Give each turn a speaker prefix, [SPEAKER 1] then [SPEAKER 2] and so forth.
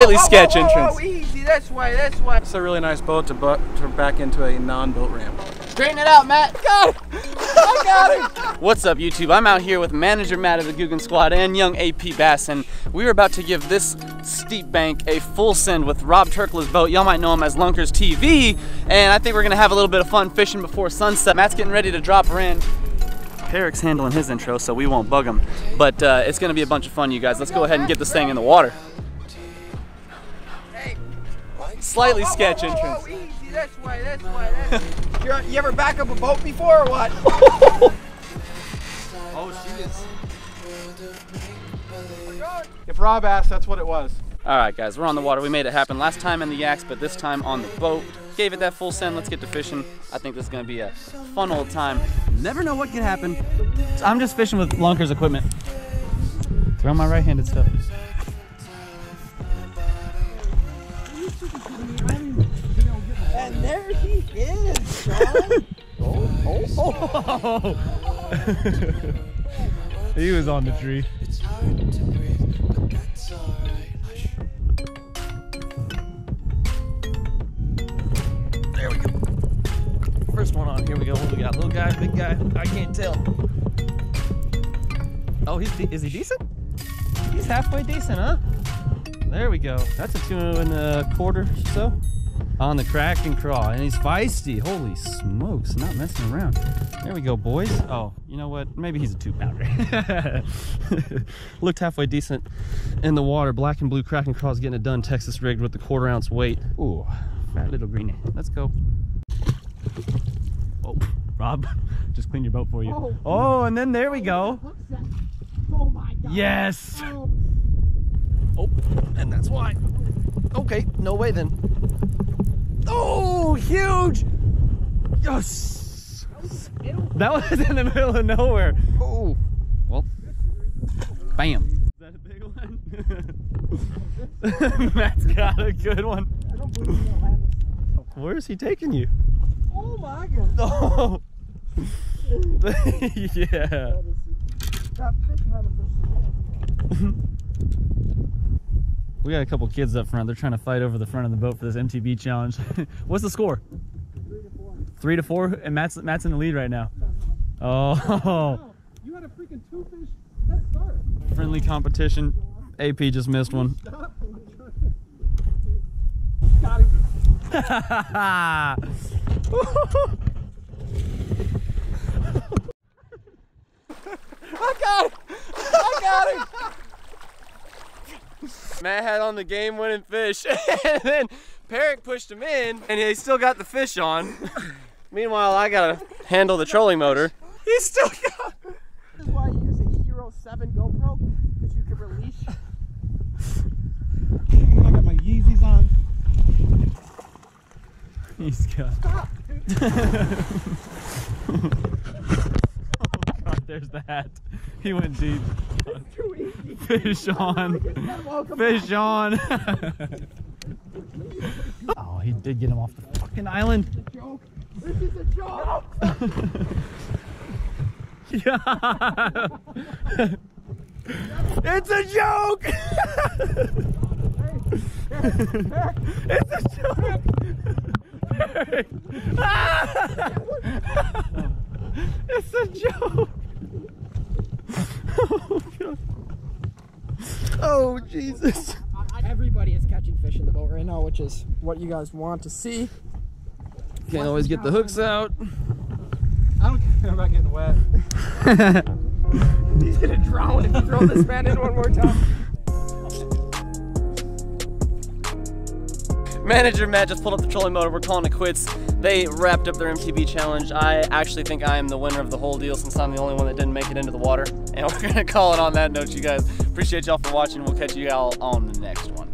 [SPEAKER 1] Slightly
[SPEAKER 2] Whoa, whoa,
[SPEAKER 1] sketch
[SPEAKER 2] whoa,
[SPEAKER 1] entrance.
[SPEAKER 2] whoa, easy, this way, this way.
[SPEAKER 3] It's a really nice boat to, bu- to back into a non-boat ramp.
[SPEAKER 1] Straighten it out, Matt. Got. I got it. What's up, YouTube? I'm out here with manager Matt of the Googan Squad and young AP Bass, and we are about to give this steep bank a full send with Rob Turkla's boat. Y'all might know him as Lunkers TV, and I think we're gonna have a little bit of fun fishing before sunset. Matt's getting ready to drop her in. Eric's handling his intro, so we won't bug him. But uh, it's gonna be a bunch of fun, you guys. Let's go ahead and get this thing in the water. Slightly
[SPEAKER 2] Whoa, whoa,
[SPEAKER 1] sketch
[SPEAKER 2] whoa,
[SPEAKER 1] entrance.
[SPEAKER 2] whoa, easy, this way, this way, this way. You're, you ever back up a boat before or what?
[SPEAKER 3] Oh, she is. If Rob asked, that's what it was.
[SPEAKER 1] All right, guys, we're on the water. We made it happen last time in the yaks, but this time on the boat. Gave it that full send. Let's get to fishing. I think this is gonna be a fun old time. Never know what can happen. So I'm just fishing with Lunkers equipment. Throw my right-handed stuff.
[SPEAKER 2] And there he is, Sean.
[SPEAKER 4] He was on the tree. There we go. First one on. Here we go. What we got? Little guy, big guy. I can't tell. Oh, he's de- is he decent? He's halfway decent, huh? There we go. That's a two and a quarter or so on the crack and crawl, and he's feisty. Holy smokes, not messing around. There we go, boys. Oh, you know what? Maybe he's a two pounder. Looked halfway decent in the water. Black and blue crack and crawl's getting it done. Texas rigged with the quarter ounce weight. Ooh, fat little greenie. Let's go. Oh, Rob, just clean your boat for you. Oh. oh, and then there we go.
[SPEAKER 2] Oh my god.
[SPEAKER 4] Yes. Oh, Oh, and that's why. Okay, no way then. Oh, huge! Yes! That was in the middle of nowhere. Oh, well, bam. Is that a big one? Matt's got a good one. Where is he taking you?
[SPEAKER 2] Oh my god.
[SPEAKER 4] Oh, yeah.
[SPEAKER 2] That fish had a fish.
[SPEAKER 4] We got a couple kids up front. They're trying to fight over the front of the boat for this MTB challenge. What's the score? Three to four, Three to four, and Matt's Matt's in the lead right now. Oh,
[SPEAKER 2] You had a freaking two fish head start.
[SPEAKER 4] friendly competition. AP just missed one.
[SPEAKER 2] Got him.
[SPEAKER 1] I got it. I got it. Matt had on the game-winning fish, and then Peric pushed him in, and he still got the fish on. Meanwhile, I gotta handle the trolling motor. He's still got.
[SPEAKER 2] This is why I use a Hero 7 GoPro, because you can release. I got my Yeezys on.
[SPEAKER 4] He's got.
[SPEAKER 2] Stop.
[SPEAKER 4] Oh God, there's the hat. He went deep. Fish on. Fish on. oh, he did get him off the fucking island.
[SPEAKER 2] joke. This is a joke.
[SPEAKER 4] Yeah. it's a joke. it's a joke. it's a joke. Oh, God. Oh Jesus.
[SPEAKER 2] Everybody is catching fish in the boat right now, which is what you guys want to see.
[SPEAKER 4] Can't always get the hooks out.
[SPEAKER 3] I don't care about getting wet.
[SPEAKER 2] He's gonna drown if you throw this man in one more time.
[SPEAKER 1] Manager Matt just pulled up the trolling motor. We're calling it quits. They wrapped up their MTB challenge. I actually think I am the winner of the whole deal since I'm the only one that didn't make it into the water. And we're gonna call it on that note, you guys. Appreciate y'all for watching. We'll catch you all on the next one.